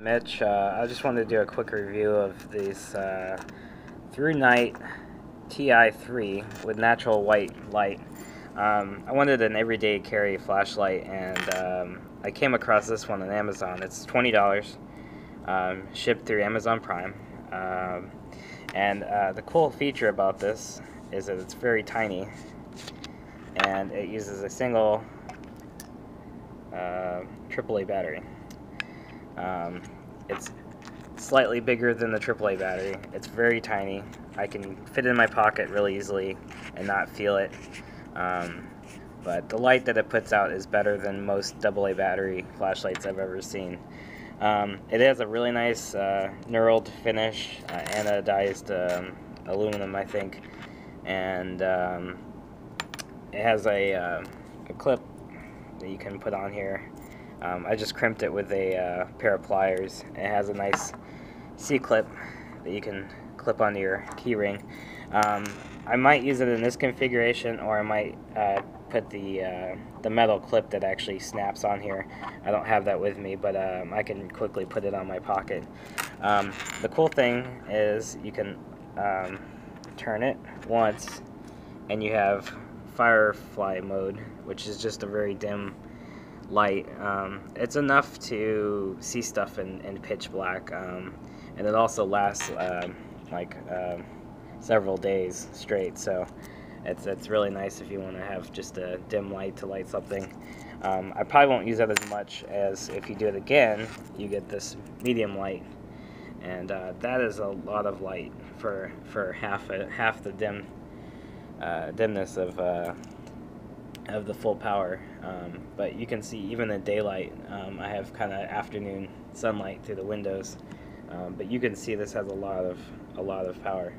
Mitch, uh, I just wanted to do a quick review of this uh, Thrunite TI3 with natural white light. Um, I wanted an everyday carry flashlight and um, I came across this one on Amazon. It's $20, um, shipped through Amazon Prime. Um, and uh, the cool feature about this is that it's very tiny and it uses a single uh, AAA battery. Um, it's slightly bigger than the AAA battery. It's very tiny. I can fit it in my pocket really easily and not feel it. Um, but the light that it puts out is better than most AA battery flashlights I've ever seen. Um, it has a really nice uh, knurled finish, uh, anodized um, aluminum, I think, and um, it has a, uh, a clip that you can put on here um, I just crimped it with a uh, pair of pliers. It has a nice C-clip that you can clip onto your keyring. Um, I might use it in this configuration or I might uh, put the, uh, the metal clip that actually snaps on here. I don't have that with me, but um, I can quickly put it on my pocket. Um, the cool thing is you can um, turn it once and you have firefly mode, which is just a very dim light. Um, it's enough to see stuff in, in pitch black, um, and it also lasts uh, like uh, several days straight. So it's it's really nice if you want to have just a dim light to light something. Um, I probably won't use that as much as if you do it again, you get this medium light, and uh, that is a lot of light for for half a, half the dim uh, dimness of uh, of the full power. Um, but you can see even the daylight, um, I have kind of afternoon sunlight through the windows. Um, but you can see this has a lot of a lot of power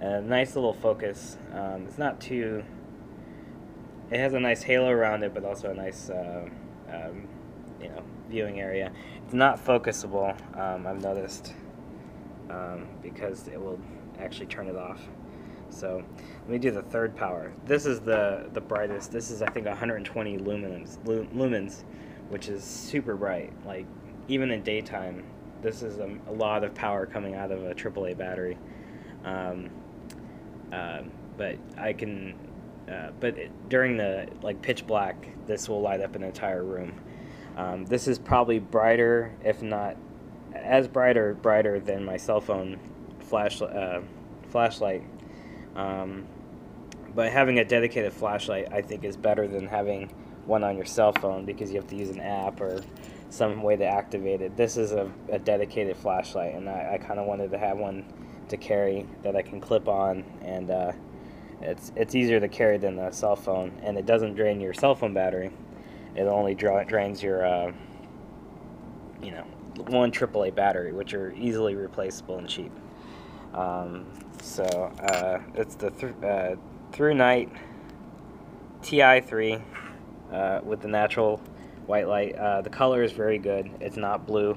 and a nice little focus. Um, it's not too. It has a nice halo around it, but also a nice, uh, um, you know, viewing area. It's not focusable. Um, I've noticed because it will actually turn it off. So let me do the third power. This is the, the brightest. This is, I think, 120 lumens, lumens, which is super bright. Like, even in daytime, this is a, a lot of power coming out of a AAA battery. Um, uh, but I can, uh, but it, during the, like, pitch black, this will light up an entire room. Um, this is probably brighter, if not as brighter, brighter than my cell phone flash, uh, flashlight um, but having a dedicated flashlight, I think, is better than having one on your cell phone because you have to use an app or some way to activate it. This is a, a dedicated flashlight, and I, I kind of wanted to have one to carry that I can clip on, and uh, it's it's easier to carry than a cell phone, and it doesn't drain your cell phone battery. It only dra drains your, uh, you know, one AAA battery, which are easily replaceable and cheap. Um, so uh, it's the th uh, Thrunite TI3 uh, with the natural white light. Uh, the color is very good. It's not blue.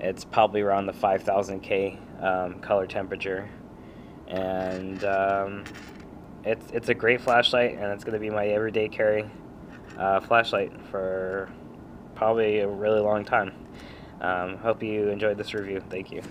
It's probably around the 5000K um, color temperature. And um, it's, it's a great flashlight and it's going to be my everyday carry uh, flashlight for probably a really long time. Um, hope you enjoyed this review. Thank you.